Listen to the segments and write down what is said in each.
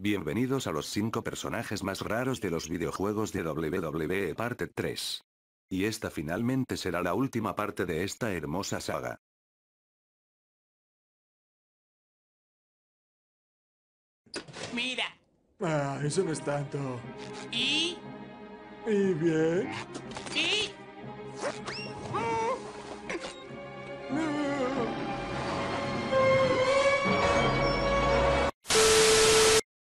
Bienvenidos a los 5 personajes más raros de los videojuegos de WWE Parte 3. Y esta finalmente será la última parte de esta hermosa saga. Mira. Ah, eso no es tanto. Y. ¿Y bien? Y.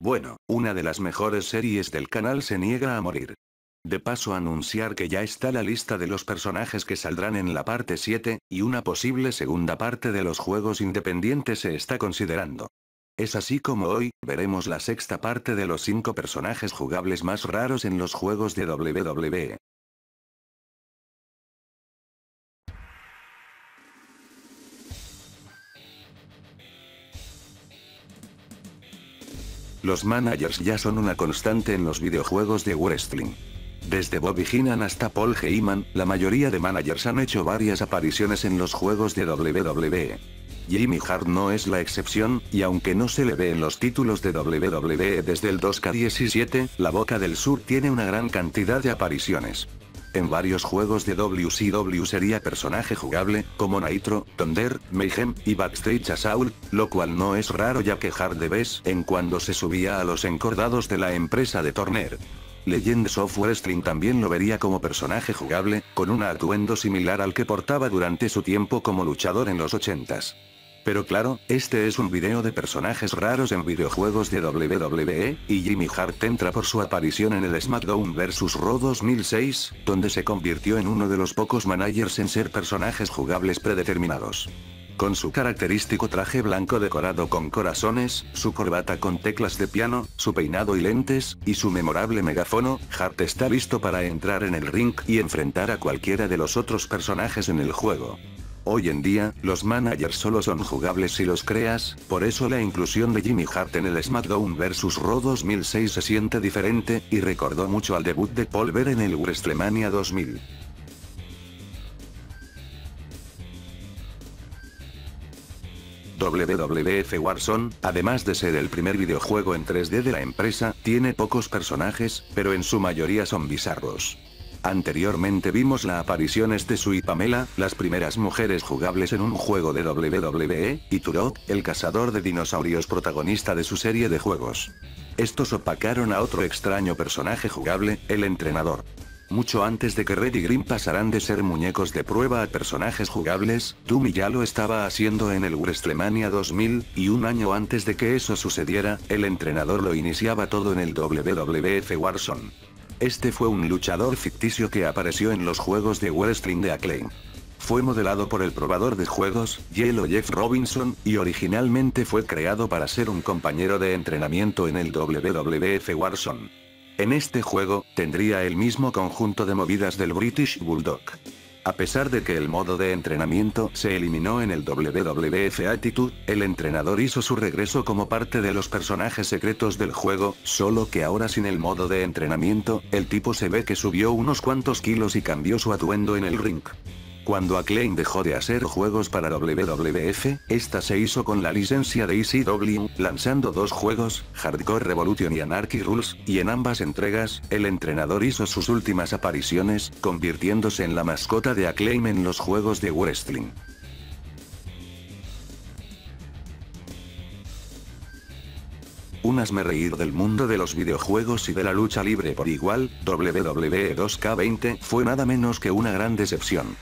Bueno, una de las mejores series del canal se niega a morir. De paso anunciar que ya está la lista de los personajes que saldrán en la parte 7, y una posible segunda parte de los juegos independientes se está considerando. Es así como hoy, veremos la sexta parte de los 5 personajes jugables más raros en los juegos de WWE. Los managers ya son una constante en los videojuegos de wrestling. Desde Bobby Heenan hasta Paul Heyman, la mayoría de managers han hecho varias apariciones en los juegos de WWE. Jimmy Hart no es la excepción, y aunque no se le ve en los títulos de WWE desde el 2K17, la Boca del Sur tiene una gran cantidad de apariciones. En varios juegos de WCW sería personaje jugable, como Nitro, Thunder, Mayhem, y Backstage Assault, lo cual no es raro ya que Hard de vez en cuando se subía a los encordados de la empresa de Turner. Legends of Wrestling también lo vería como personaje jugable, con un atuendo similar al que portaba durante su tiempo como luchador en los 80s. Pero claro, este es un video de personajes raros en videojuegos de WWE, y Jimmy Hart entra por su aparición en el SmackDown vs. Raw 2006, donde se convirtió en uno de los pocos managers en ser personajes jugables predeterminados. Con su característico traje blanco decorado con corazones, su corbata con teclas de piano, su peinado y lentes, y su memorable megafono, Hart está listo para entrar en el ring y enfrentar a cualquiera de los otros personajes en el juego. Hoy en día, los managers solo son jugables si los creas, por eso la inclusión de Jimmy Hart en el SmackDown vs. Raw 2006 se siente diferente, y recordó mucho al debut de Paul Bear en el WrestleMania 2000. WWF Warzone, además de ser el primer videojuego en 3D de la empresa, tiene pocos personajes, pero en su mayoría son bizarros. Anteriormente vimos la apariciones de Sue y Pamela, las primeras mujeres jugables en un juego de WWE, y Turok, el cazador de dinosaurios protagonista de su serie de juegos. Estos opacaron a otro extraño personaje jugable, el entrenador. Mucho antes de que Red y Green pasaran de ser muñecos de prueba a personajes jugables, Doom ya lo estaba haciendo en el WrestleMania 2000, y un año antes de que eso sucediera, el entrenador lo iniciaba todo en el WWF Warzone. Este fue un luchador ficticio que apareció en los juegos de wrestling de Acclaim. Fue modelado por el probador de juegos, Yellow Jeff Robinson, y originalmente fue creado para ser un compañero de entrenamiento en el WWF Warzone. En este juego, tendría el mismo conjunto de movidas del British Bulldog. A pesar de que el modo de entrenamiento se eliminó en el WWF Attitude, el entrenador hizo su regreso como parte de los personajes secretos del juego, solo que ahora sin el modo de entrenamiento, el tipo se ve que subió unos cuantos kilos y cambió su atuendo en el ring. Cuando Acclaim dejó de hacer juegos para WWF, esta se hizo con la licencia de ECW, lanzando dos juegos, Hardcore Revolution y Anarchy Rules, y en ambas entregas, el entrenador hizo sus últimas apariciones, convirtiéndose en la mascota de Acclaim en los juegos de wrestling. Un asme reír del mundo de los videojuegos y de la lucha libre por igual, WWE 2K20 fue nada menos que una gran decepción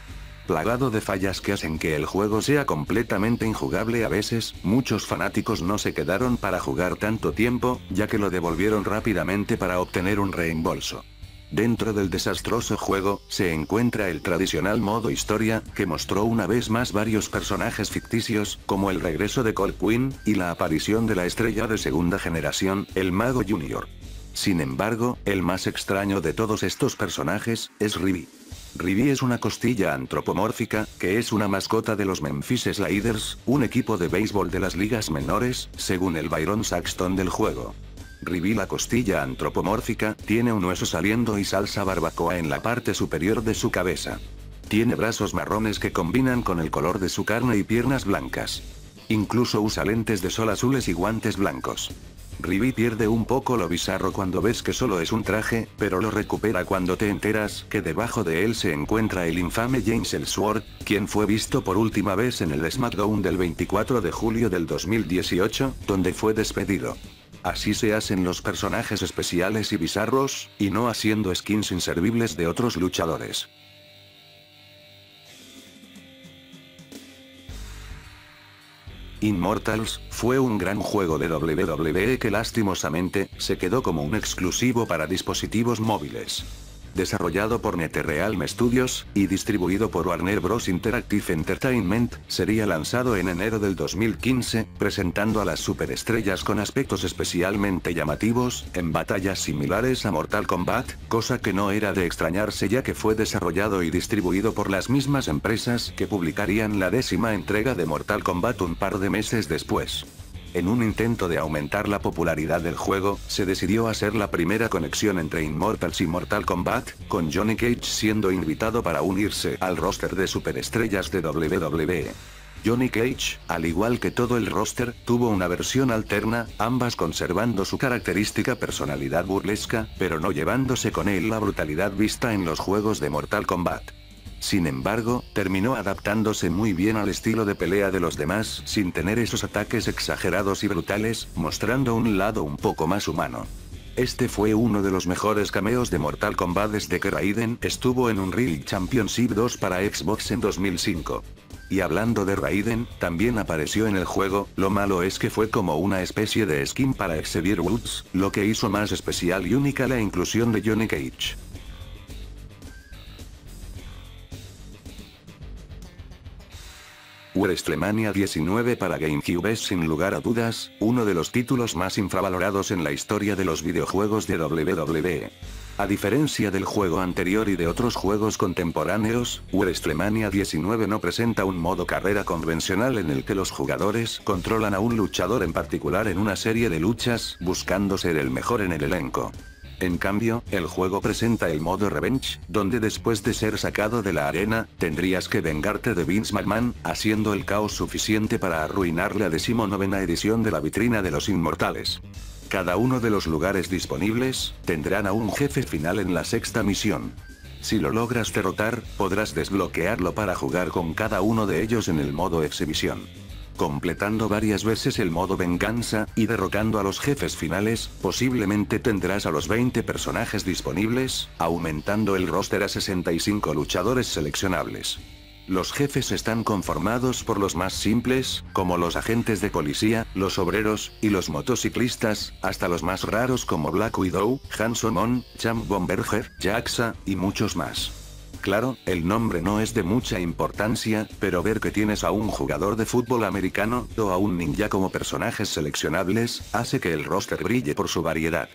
plagado de fallas que hacen que el juego sea completamente injugable a veces, muchos fanáticos no se quedaron para jugar tanto tiempo, ya que lo devolvieron rápidamente para obtener un reembolso. Dentro del desastroso juego, se encuentra el tradicional modo historia, que mostró una vez más varios personajes ficticios, como el regreso de Cold Queen, y la aparición de la estrella de segunda generación, el Mago Junior. Sin embargo, el más extraño de todos estos personajes, es Ribi. Ribi es una costilla antropomórfica, que es una mascota de los Memphis Sliders, un equipo de béisbol de las ligas menores, según el Byron Saxton del juego. Ribi la costilla antropomórfica, tiene un hueso saliendo y salsa barbacoa en la parte superior de su cabeza. Tiene brazos marrones que combinan con el color de su carne y piernas blancas. Incluso usa lentes de sol azules y guantes blancos. Ribi pierde un poco lo bizarro cuando ves que solo es un traje, pero lo recupera cuando te enteras que debajo de él se encuentra el infame James Ellsworth, quien fue visto por última vez en el SmackDown del 24 de julio del 2018, donde fue despedido. Así se hacen los personajes especiales y bizarros, y no haciendo skins inservibles de otros luchadores. Immortals, fue un gran juego de WWE que lastimosamente, se quedó como un exclusivo para dispositivos móviles desarrollado por NetherRealm Studios, y distribuido por Warner Bros. Interactive Entertainment, sería lanzado en enero del 2015, presentando a las superestrellas con aspectos especialmente llamativos, en batallas similares a Mortal Kombat, cosa que no era de extrañarse ya que fue desarrollado y distribuido por las mismas empresas que publicarían la décima entrega de Mortal Kombat un par de meses después. En un intento de aumentar la popularidad del juego, se decidió hacer la primera conexión entre Immortals y Mortal Kombat, con Johnny Cage siendo invitado para unirse al roster de superestrellas de WWE. Johnny Cage, al igual que todo el roster, tuvo una versión alterna, ambas conservando su característica personalidad burlesca, pero no llevándose con él la brutalidad vista en los juegos de Mortal Kombat. Sin embargo, terminó adaptándose muy bien al estilo de pelea de los demás sin tener esos ataques exagerados y brutales, mostrando un lado un poco más humano. Este fue uno de los mejores cameos de Mortal Kombat desde que Raiden estuvo en un Real Championship 2 para Xbox en 2005. Y hablando de Raiden, también apareció en el juego, lo malo es que fue como una especie de skin para Xavier Woods, lo que hizo más especial y única la inclusión de Johnny Cage. WrestleMania 19 para GameCube es sin lugar a dudas, uno de los títulos más infravalorados en la historia de los videojuegos de WWE. A diferencia del juego anterior y de otros juegos contemporáneos, WrestleMania 19 no presenta un modo carrera convencional en el que los jugadores controlan a un luchador en particular en una serie de luchas, buscando ser el mejor en el elenco. En cambio, el juego presenta el modo Revenge, donde después de ser sacado de la arena, tendrías que vengarte de Vince McMahon, haciendo el caos suficiente para arruinar la decimonovena edición de la vitrina de los inmortales. Cada uno de los lugares disponibles, tendrán a un jefe final en la sexta misión. Si lo logras derrotar, podrás desbloquearlo para jugar con cada uno de ellos en el modo exhibición completando varias veces el modo venganza, y derrocando a los jefes finales, posiblemente tendrás a los 20 personajes disponibles, aumentando el roster a 65 luchadores seleccionables. Los jefes están conformados por los más simples, como los agentes de policía, los obreros, y los motociclistas, hasta los más raros como Black Widow, Hansomon, Champ Bomberger, Jaxa, y muchos más. Claro, el nombre no es de mucha importancia, pero ver que tienes a un jugador de fútbol americano, o a un ninja como personajes seleccionables, hace que el roster brille por su variedad.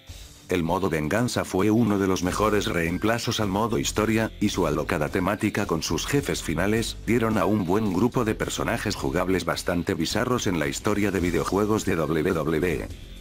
El modo venganza fue uno de los mejores reemplazos al modo historia, y su alocada temática con sus jefes finales, dieron a un buen grupo de personajes jugables bastante bizarros en la historia de videojuegos de WWE.